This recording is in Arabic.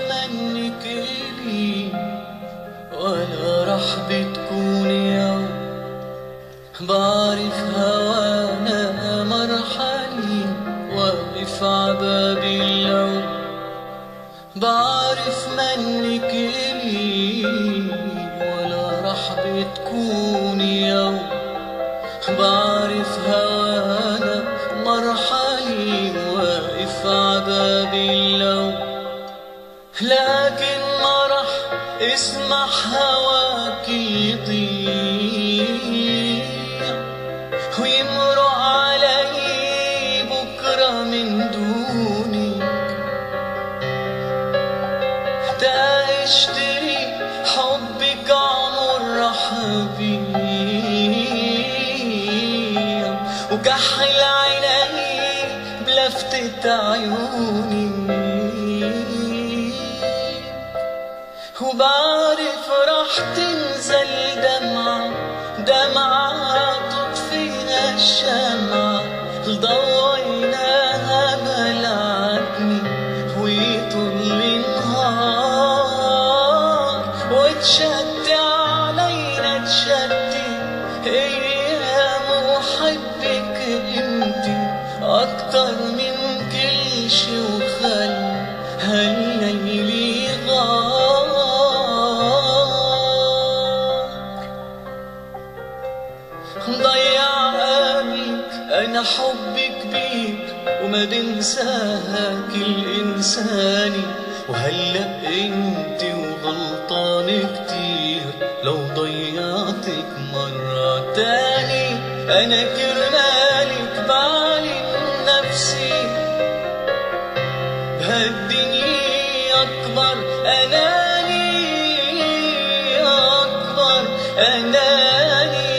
منك إلي ولا راح بتكوني يوم بعرف هوانا مرحلي واقف عباب اللوم بعرف منك إلي ولا راح بتكوني يوم اسمح هواك يضيع ويمرق علي بكرة من دونك تا أشتري حبك عمر رح بيع وكحل عيني بلفتة عيوني. وبعرف راح تنزل دمعة. دمعة تطفيها الشمعة. ضويناها ملعتني ويطل النهار وتشتي علينا تشتي أيام وحبك انتي أكتر من كل شي وخل. هالليل حبك بيك كبير وما بنساك الانساني وهلا أنت وغلطان كتير؟ لو ضيعتك مرة تاني أنا كرمالك بعلي نفسي. بهالدنيا أكبر أناني أكبر أناني.